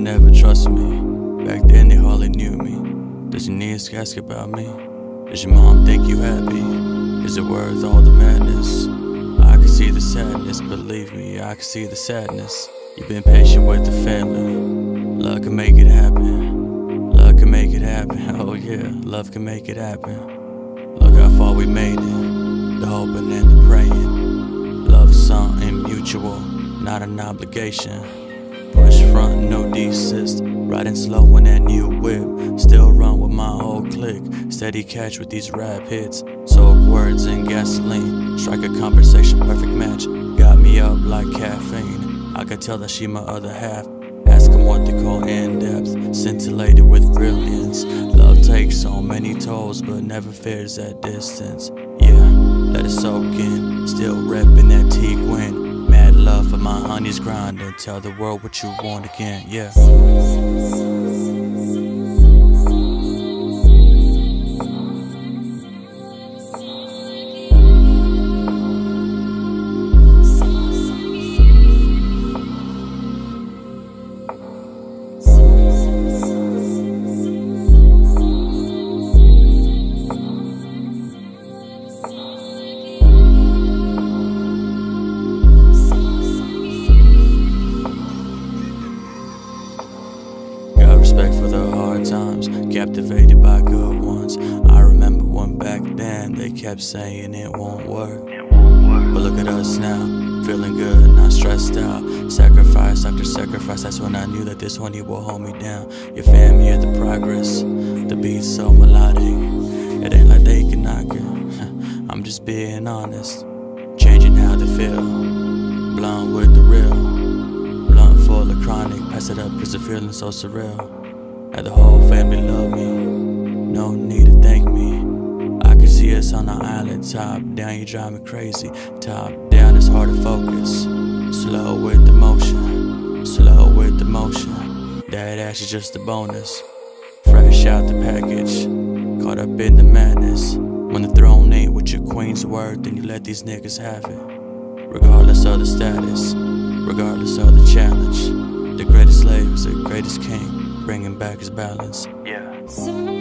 never trusted me. Back then they hardly knew me. Does your niece ask about me? Does your mom think you happy? Is it worth all the madness? I can see the sadness, believe me, I can see the sadness. You've been patient with the family. Love can make it happen. Love can make it happen. Oh yeah, love can make it happen. Look how far we made it. The hoping and the praying. Love something mutual, not an obligation. No desist. Riding slow in that new whip. Still run with my old clique. Steady catch with these rap hits. Soak words in gasoline. Strike a conversation, perfect match. Got me up like caffeine. I could tell that she my other half. Ask him what they call in depth. Scintillated with brilliance. Love takes so many tolls, but never fears that distance. Yeah, let it soak in. Still reppin' that T Gwynn. Mad love for my honey's grinding. Tell the world what you want again. Yeah. Hard times, captivated by good ones. I remember when back then they kept saying it won't work. But look at us now, feeling good, not stressed out. Sacrifice after sacrifice, that's when I knew that this one he will hold me down. Your fam, hear the progress, the beat's so melodic. It ain't like they can knock it. I'm just being honest, changing how they feel. Blunt with the real, blunt full of chronic. Pass it up cause the feeling's so surreal. And the whole family love me, no need to thank me. I can see us on the island, top down, you drive me crazy. Top down, it's hard to focus. Slow with the motion, slow with the motion. That ass is just a bonus. Fresh out the package, caught up in the madness. When the throne ain't what your queen's worth, then you let these niggas have it. Regardless of the status, bringing back his balance. Yeah. Some